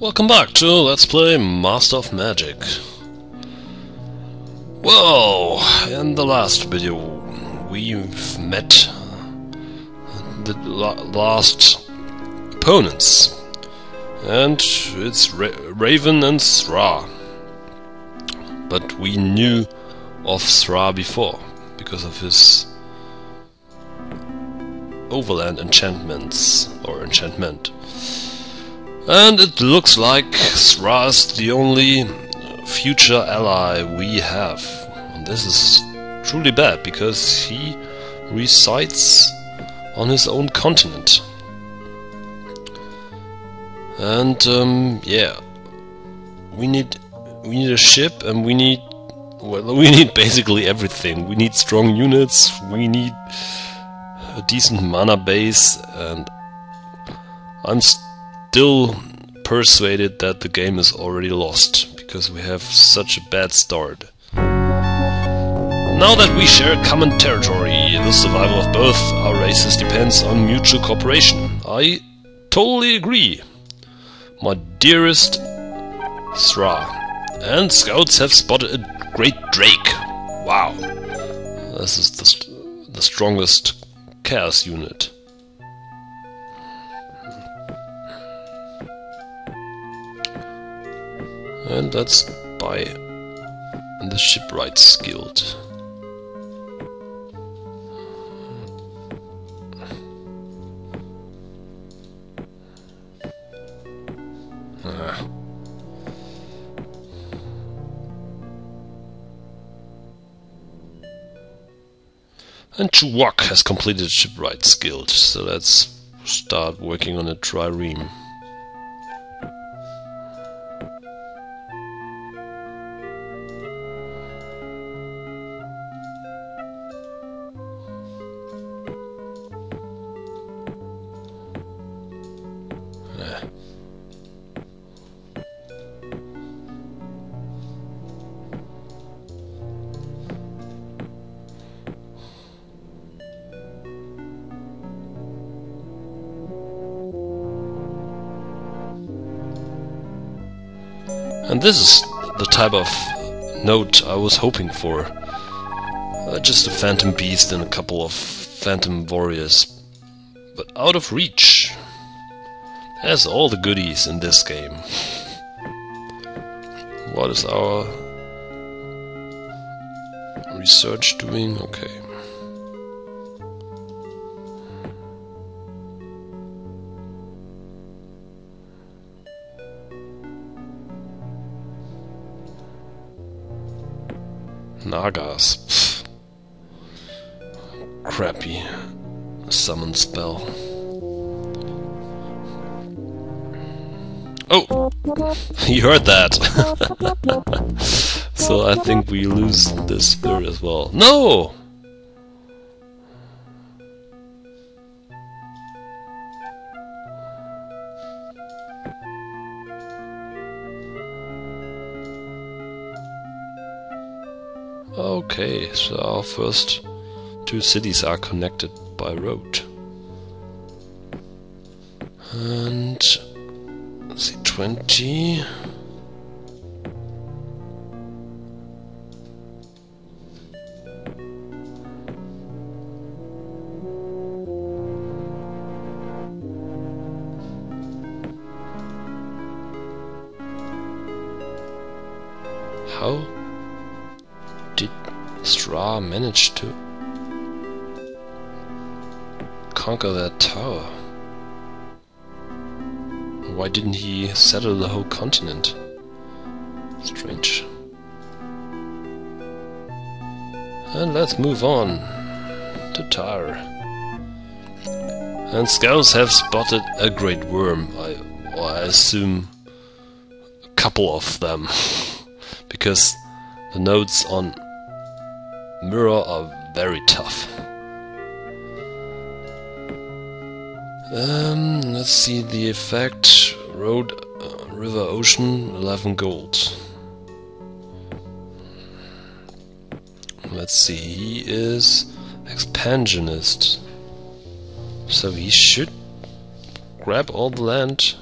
Welcome back to Let's Play Master of Magic. Well, in the last video we've met the la last opponents and it's Ra Raven and Thra. But we knew of Thra before because of his overland enchantments or enchantment. And it looks like Thra's the only future ally we have. And this is truly bad because he resides on his own continent. And um, yeah, we need we need a ship and we need well we need basically everything. We need strong units. We need a decent mana base and I'm still persuaded that the game is already lost because we have such a bad start. Now that we share common territory, the survival of both our races depends on mutual cooperation. I totally agree. My dearest Thra. And scouts have spotted a great drake. Wow. This is the, st the strongest chaos unit. And that's by the Shipwrights Guild. Ah. And Chewok has completed the Shipwrights Guild, so let's start working on a trireme. This is the type of note I was hoping for. Uh, just a Phantom Beast and a couple of Phantom Warriors. But out of reach. Has all the goodies in this game. What is our research doing? Okay. Nagas. Crappy summon spell. Oh! You heard that! so I think we lose this spirit as well. No! our first two cities are connected by road. And C20 Thra managed to conquer that tower? Why didn't he settle the whole continent? Strange. And let's move on to Tyre. And scouts have spotted a great worm. I, well, I assume a couple of them. because the notes on Myrror are very tough. Um, let's see the effect. Road, uh, River, Ocean, 11 gold. Let's see, he is expansionist. So he should grab all the land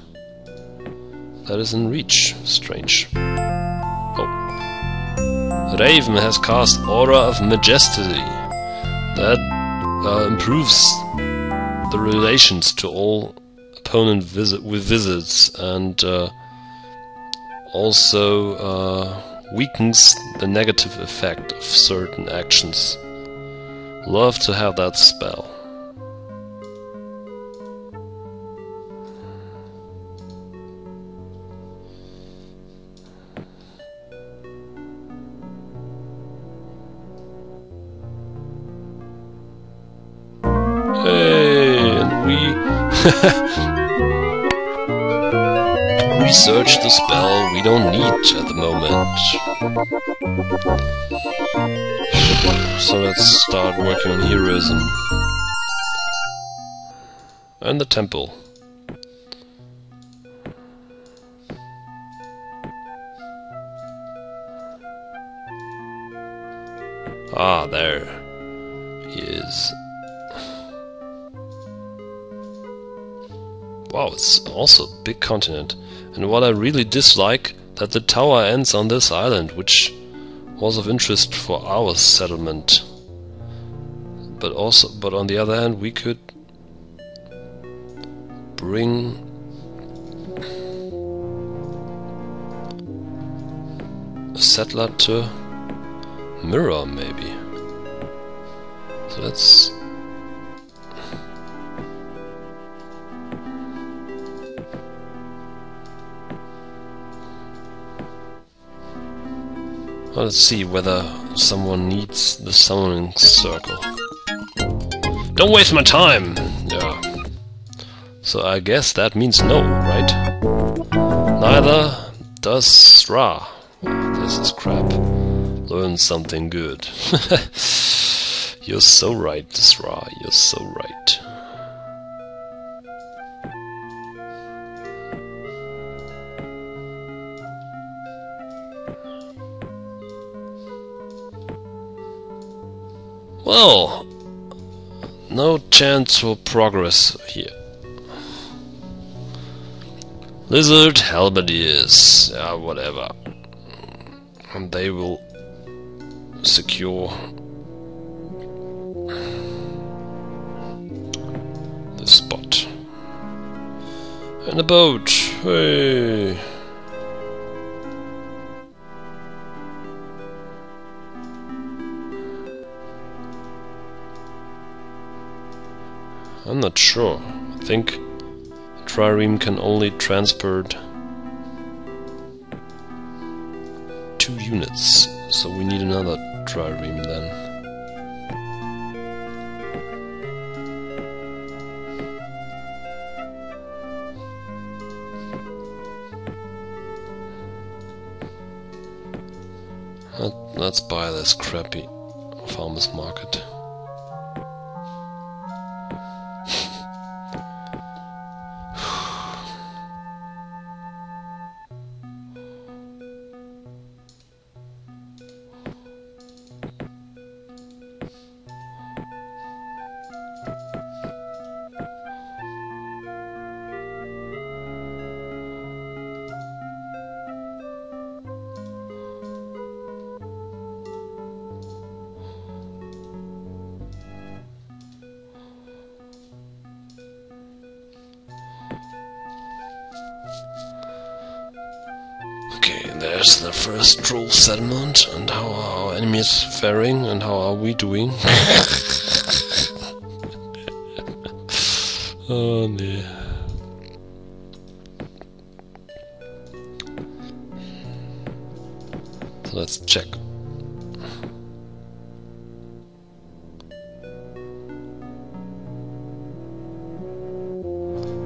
that is in reach. Strange. Raven has cast Aura of Majesty. That uh, improves the relations to all opponent visit with visits and uh, also uh, weakens the negative effect of certain actions. Love to have that spell. research the spell we don't need at the moment. So let's start working on heroism. And the temple. Ah, there It's also a big continent. And what I really dislike, that the tower ends on this island, which was of interest for our settlement. But also, but on the other hand, we could bring a settler to Myrror, maybe. So let's Let's see whether someone needs the summoning circle. Don't waste my time! Yeah. So I guess that means no, right? Neither does Sss'ra. This is crap. Learn something good. You're so right, Sss'ra. You're so right. Well, no chance for progress here. Lizard halberdiers, yeah, whatever. And they will secure the spot. And a boat, hey! I'm not sure. I think Trireme can only transport two units, so we need another Trireme then. Let's buy this crappy farmer's market. There's the first troll settlement, and how are our enemies faring, and how are we doing? oh nee. Let's check.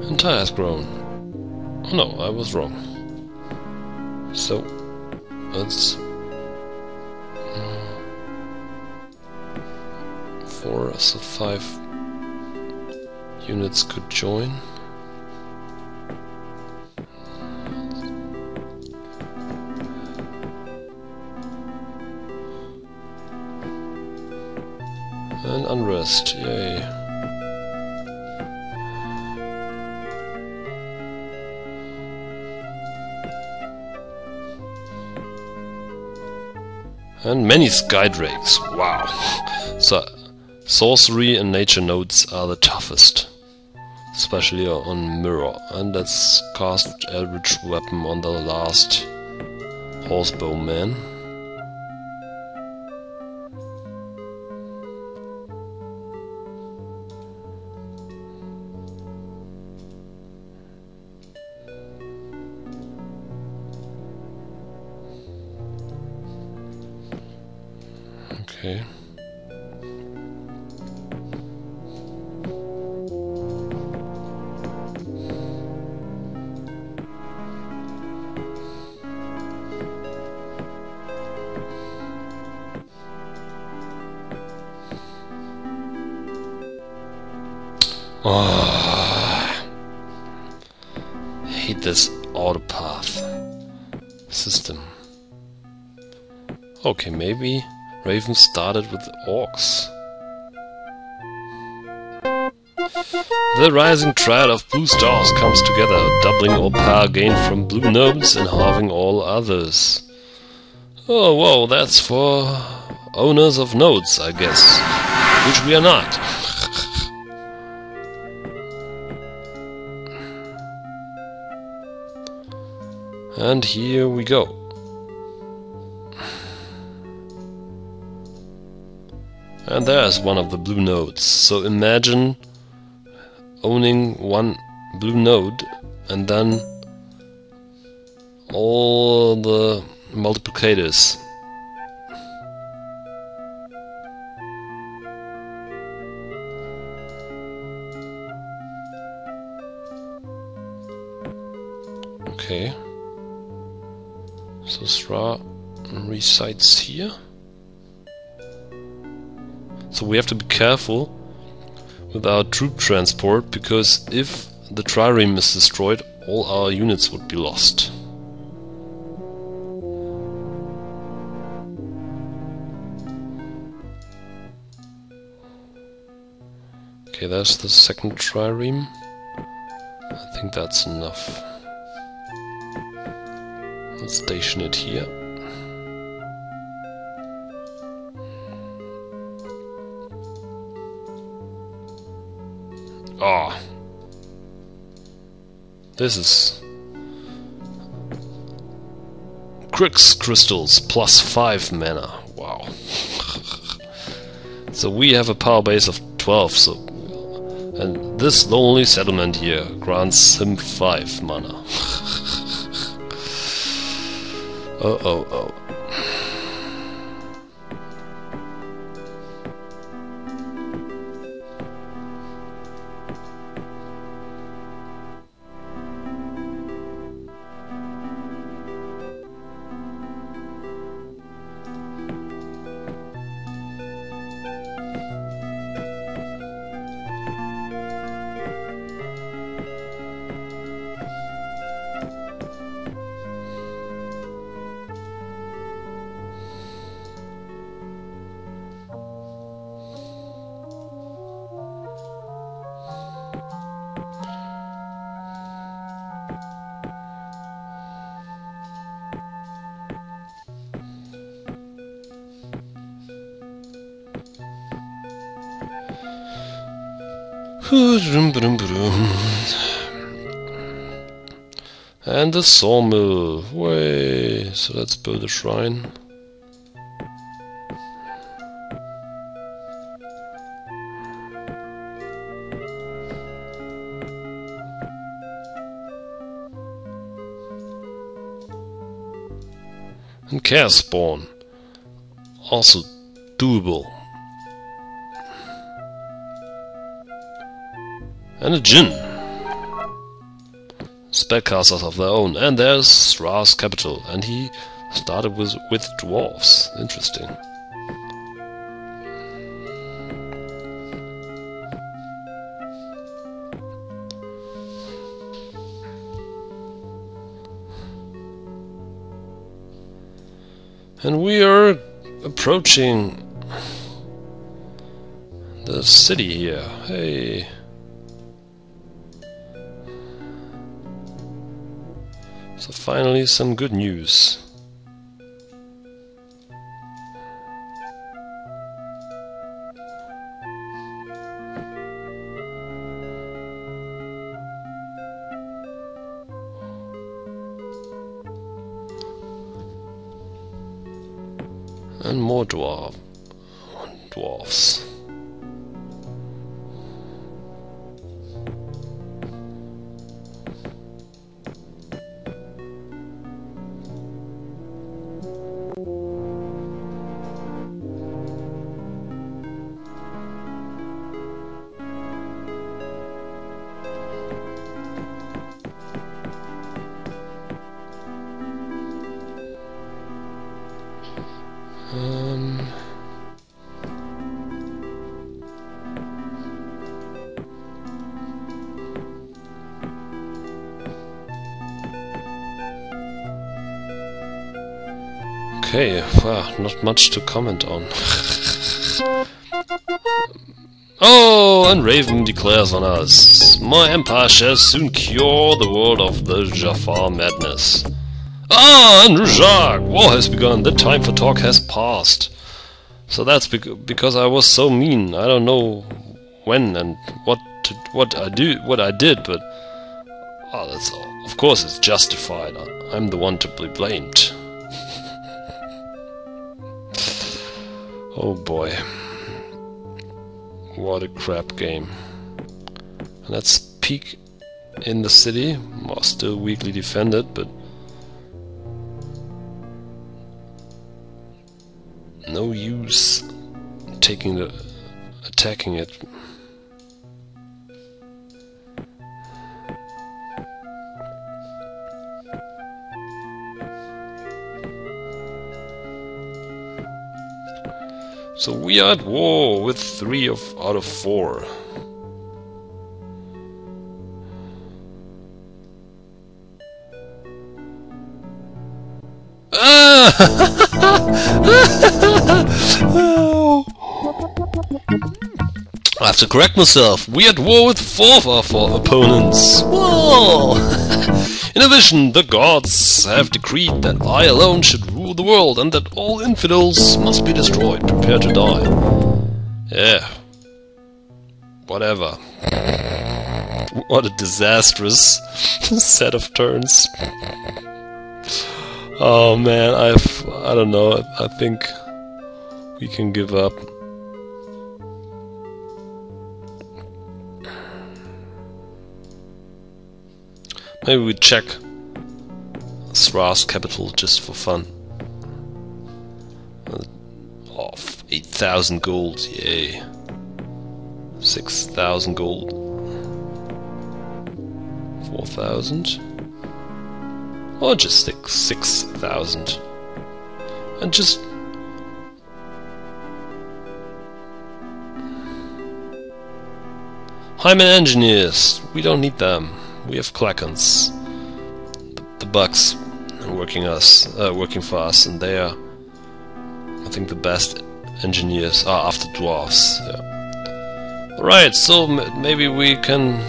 Entire has grown. Oh no, I was wrong. So let's uh, four so five units could join. And unrest, yay. And many skydrakes. Wow. So, sorcery and nature nodes are the toughest. Especially on Myrror. And let's cast Eldritch Weapon on the last horsebow man. Okay. Oh, I hate this autopath system. Okay, maybe Raven started with orcs. The rising triad of blue stars comes together, doubling all power gained from blue nodes and halving all others. Oh, whoa, that's for owners of nodes, I guess. Which we are not. And here we go. And there's one of the blue nodes. So imagine owning one blue node and then all the multiplicators. Okay. So Sss'ra resides here. So we have to be careful with our troop transport because if the trireme is destroyed, all our units would be lost. Okay, that's the second trireme. I think that's enough. Let's station it here. This is... Crysx crystals plus 5 mana. Wow. so we have a power base of 12, so... And this lonely settlement here grants him 5 mana. Oh, oh, oh. And the sawmill. Way. So let's build a shrine. And Chaos Spawn. Also doable. And a Djinn. Spellcasters of their own. And there's Sss'ra's capital. And he started with, with dwarves. Interesting. And we are approaching the city here. Hey. finally some good news. And more dwarf dwarfs. Okay, well, not much to comment on. oh, and Raven declares on us. My empire shall soon cure the world of the Jafar madness. Ah, and Rjak! War has begun. The time for talk has passed. So that's bec because I was so mean. I don't know when and what to, what I do, what I did, but oh, that's of course it's justified. I'm the one to be blamed. Oh boy, what a crap game. Let's peek in the city. Well, still weakly defended, but no use taking the attacking it. So we are at war with three of out of four. Ah! I have to correct myself. We are at war with four of our four opponents. Whoa! In a vision, the gods have decreed that I alone should the world and that all infidels must be destroyed. Prepare to die. Yeah. Whatever. What a disastrous set of turns. Oh man, I've I don't know. I think we can give up. Maybe we check Thra's capital just for fun. 8,000 gold, yay. 6,000 gold. 4,000. Or just 6,000. and just High Men engineers, we don't need them. We have Klackons. The, the Bucks are working us, uh, working for us, and they are, I think, the best engineers are after dwarves. Yeah. Right, so maybe we can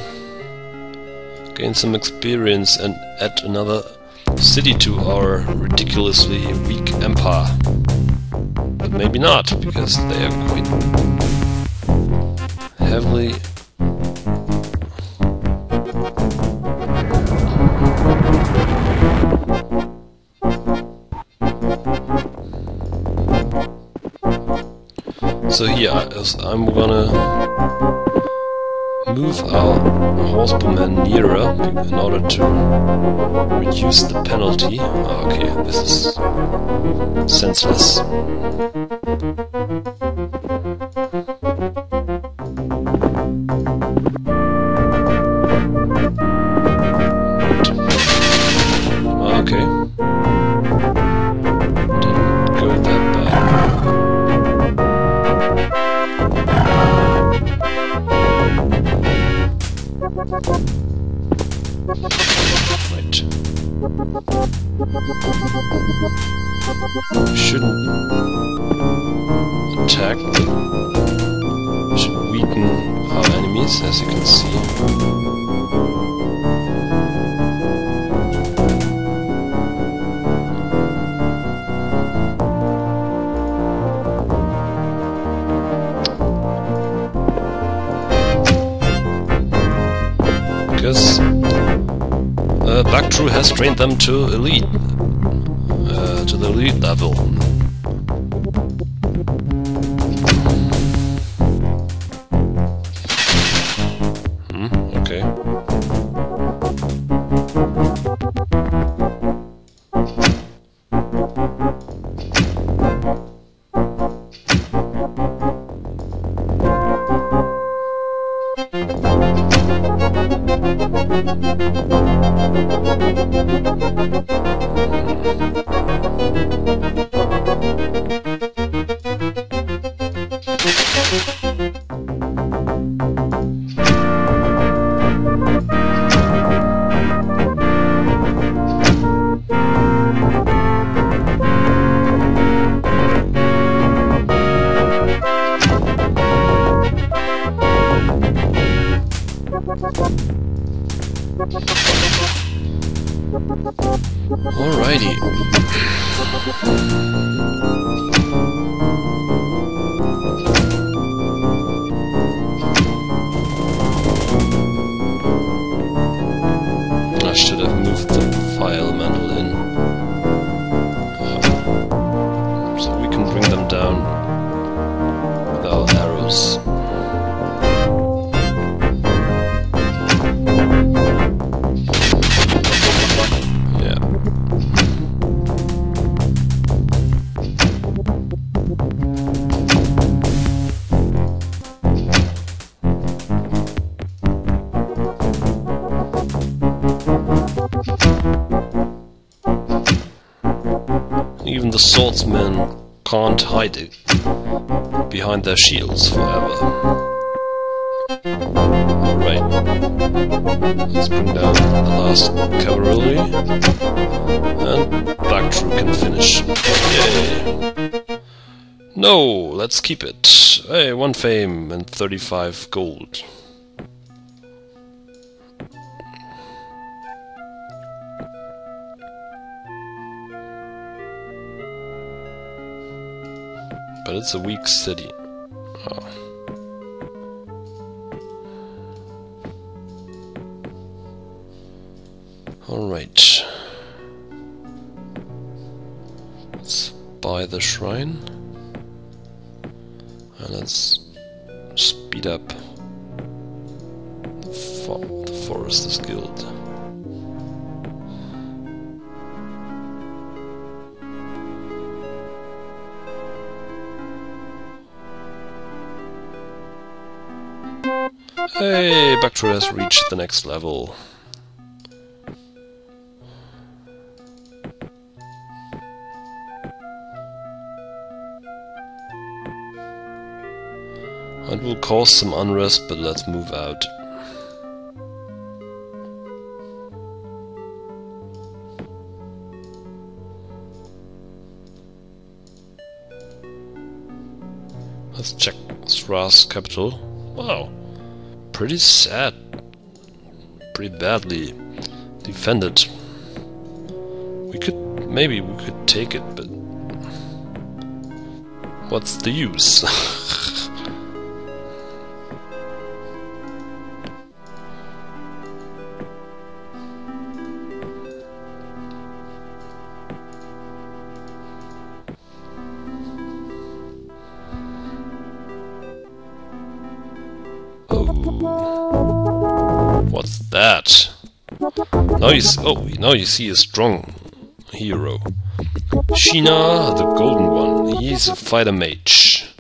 gain some experience and add another city to our ridiculously weak empire. But maybe not, because they are quite heavily So here, I'm gonna move our horsebowmen nearer in order to reduce the penalty. Okay, this is senseless. As you can see. because uh, Bahgtru has trained them to elite, uh, to the elite level. The swordsmen can't hide it behind their shields forever. Alright. Let's bring down the last cavalry. And Bahgtru can finish. Yay! No, let's keep it. Hey, one fame and 35 gold. But it's a weak city. Oh. Alright. Let's buy the shrine. And let's speed up the, fo the Foresters Guild. Hey, Bahgtru has reached the next level. It will cause some unrest, but let's move out. Let's check Sss'ra's capital. Wow, pretty sad. Pretty badly defended. We could, maybe we could take it, but what's the use? Now you oh, now you see a strong hero. Sheena, the golden one. He's a fighter mage.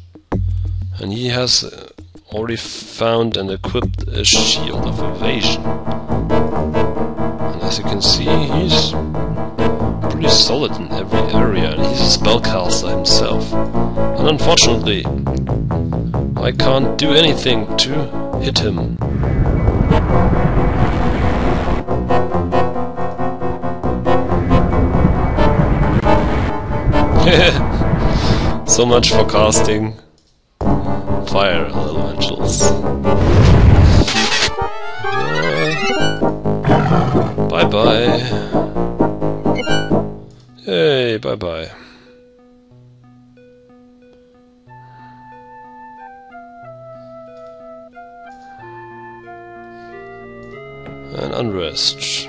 And he has uh, already found and equipped a shield of evasion. And as you can see, he's pretty solid in every area. And he's a spellcaster himself. And unfortunately, I can't do anything to hit him. so much for casting fire elementals. bye bye. Hey, bye bye. and unrest.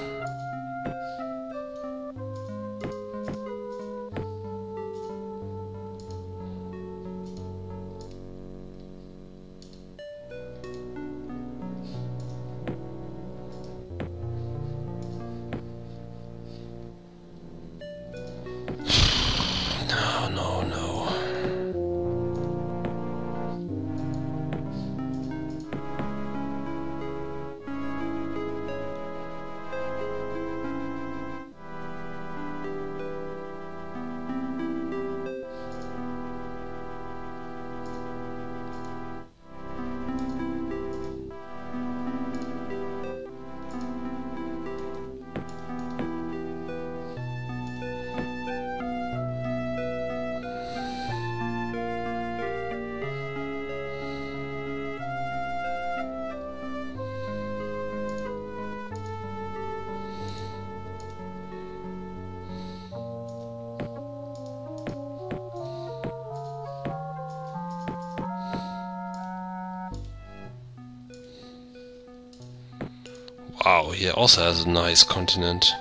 Wow, he also has a nice continent.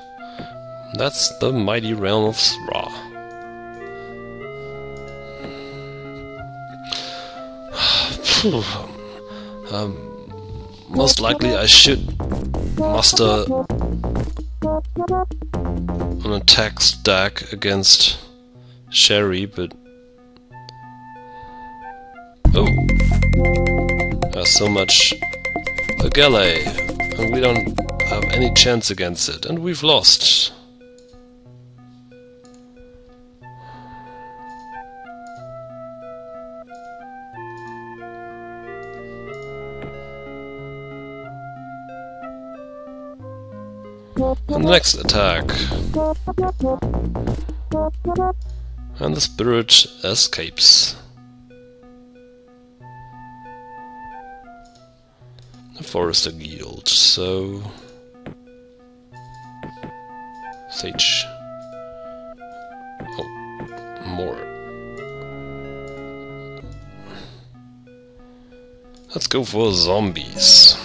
That's the mighty realm of Thra. um, most likely I should muster an attack stack against Sharee, but... Oh! There's so much a galley, and we don't have any chance against it, and we've lost. And the next attack. And the spirit escapes. The Forester Guild, so... Sage. Oh, more. Let's go for zombies.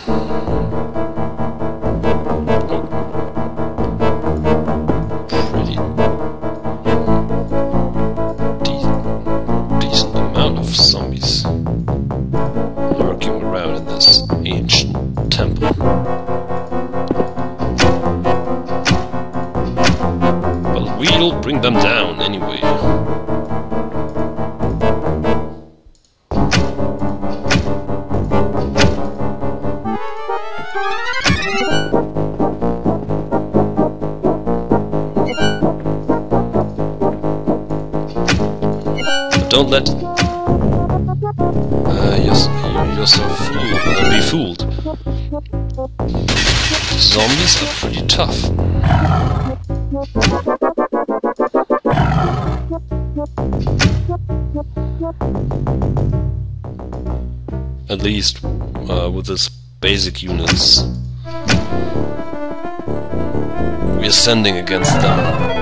Let uh, yourself fool, uh, be fooled. Zombies are pretty tough. At least uh, with its basic units. We are sending against them.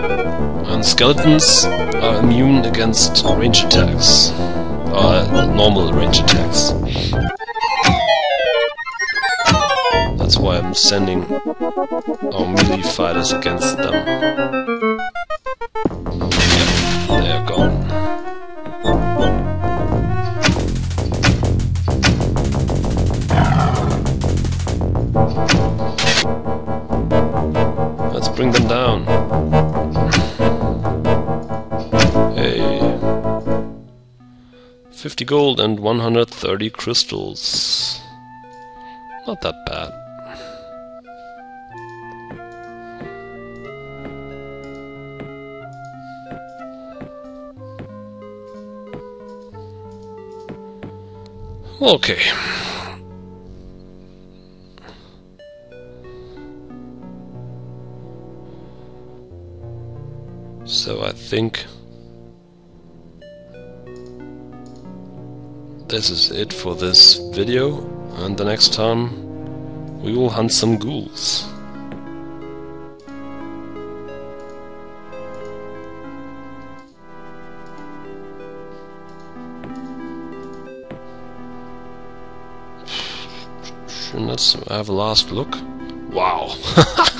And skeletons are immune against range attacks. Uh, normal range attacks. That's why I'm sending our melee fighters against them. 50 gold and 130 crystals. Not that bad. Okay. So I think this is it for this video and the next time we will hunt some ghouls. let's have a last look. Wow.